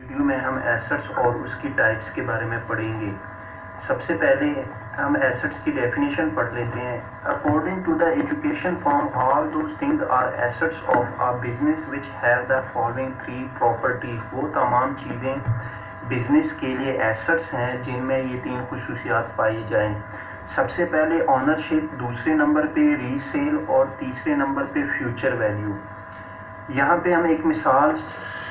Video میں ہم assets اور اس کی ٹائپس کے بارے میں پڑھیں گے۔ سب سے پہلے ہم ایسٹس کی ڈیفینیشن پڑھ لیتے ہیں۔ According to the education from all those thing are assets of a business which have the following three properties وہ تمام چیزیں بزنس کے لیے ایسٹس ہیں جن میں یہ تین خصوصیات پائی جائیں۔ سب سے پہلے آنرشپ دوسرے نمبر پہ ری سیل اور تیسرے نمبر پہ فیوچر ویلیو یہاں پہ ہم ایک مثال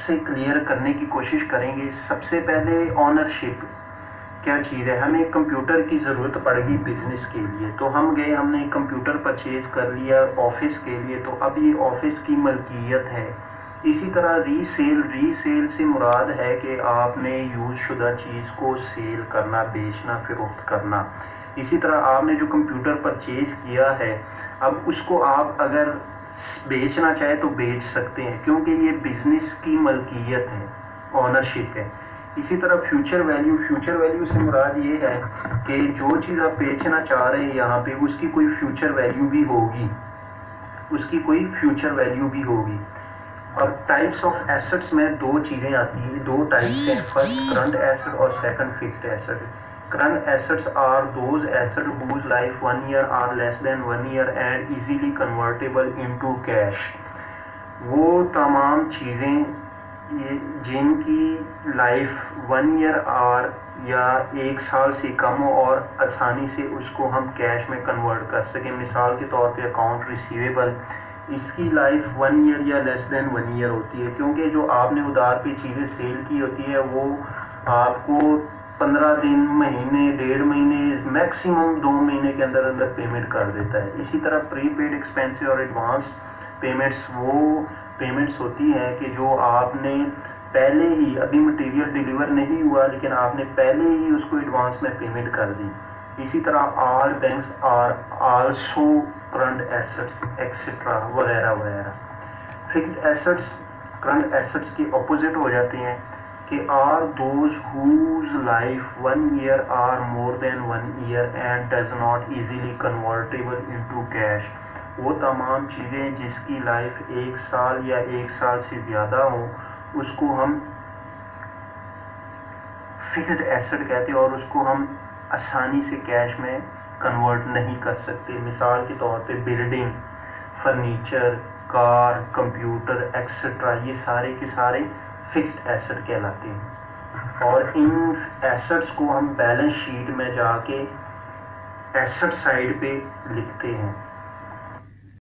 سے کلیئر کرنے کی کوشش کریں گے۔ سب سے پہلے آنرشپ کیا چیز ہے؟ ہمیں کمپیوٹر کی ضرورت پڑ گئی بزنس کے لیے۔ تو ہم گئے، ہم نے کمپیوٹر پرچیز کر لیا آفس کے لیے۔ تو اب یہ آفس کی ملکیت ہے۔ اسی طرح ری سیل ری سیل سے مراد ہے کہ آپ نے یوز شدہ چیز کو سیل کرنا، بیچنا، فروخت کرنا۔ اسی طرح آپ نے جو کمپیوٹر پرچیز کیا ہے، اب اس کو آپ اگر بیچنا چاہے تو بیچ سکتے ہیں، کیونکہ یہ بزنس کی ملکیت ہے آنرشپ ہے۔ اسی طرح فیوچر ویلیو فیوچر ویلیو سے مراد یہ ہے کہ جو چیز آپ بیچنا چاہ رہے ہیں یہاں پہ، اس کی کوئی فیوچر ویلیو بھی ہوگی۔ اس کی کوئی فیوچر ویلیو بھی ہوگی۔ اور ٹائپس آف ایسٹس میں دو چیزیں آتی ہیں، دو ٹائپس ہیں فرسٹ کرنٹ ایسٹ اور second fixed asset current assets are those assets whose life one year or less than one year and easily convertible into cash. وہ تمام چیزیں جن کی لائف ون ایئر اور یا ایک سال سے کم ہو اور آسانی سے اس کو ہم کیش میں کنورٹ کر سکیں۔ مثال کے طور پہ اکاؤنٹ ریسیویبل اس کی لائف ون ایئر یا لیس دین ون ایئر ہوتی ہے۔ کیونکہ جو آپ نے ادار پہ چیزیں سیل کی ہوتی ہے وہ آپ کو پندرہ دن، مہینے، ڈیڑھ مہینے میکسیمم دو مہینے کے اندر اندر پیمنٹ کر دیتا ہے۔ اسی طرح پری پیڈ ایکسپینسو اور ایڈوانس پیمنٹس وہ پیمنٹس ہوتی ہیں کہ جو آپ نے پہلے ہی، ابھی مٹیریل ڈیلیور نہیں ہوا، لیکن آپ نے پہلے ہی اس کو ایڈوانس میں پیمنٹ کر دی۔ اسی طرح all banks are also current assets extra وغیرہ وغیرہ۔ فکسڈ ایسٹس کرنٹ ایسٹس کی اپوزٹ ہو جاتے ہیں۔ کہ are those whose life one year or more than one year and does not easily convertible into cash وہ تمام چیزیں جس کی لائف ایک سال یا ایک سال سے زیادہ ہو اس کو ہم فکسڈ ایسڈ کہتے ہیں اور اس کو ہم آسانی سے کیش میں کنورٹ نہیں کر سکتے۔ مثال کے طور پہ building furniture car computer extra یہ سارے کے سارے فکسڈ ایسٹ کہلاتے ہیں اور ان ایسٹس کو ہم بیلنس شیٹ میں جا کے ایسٹ سائڈ پہ لکھتے ہیں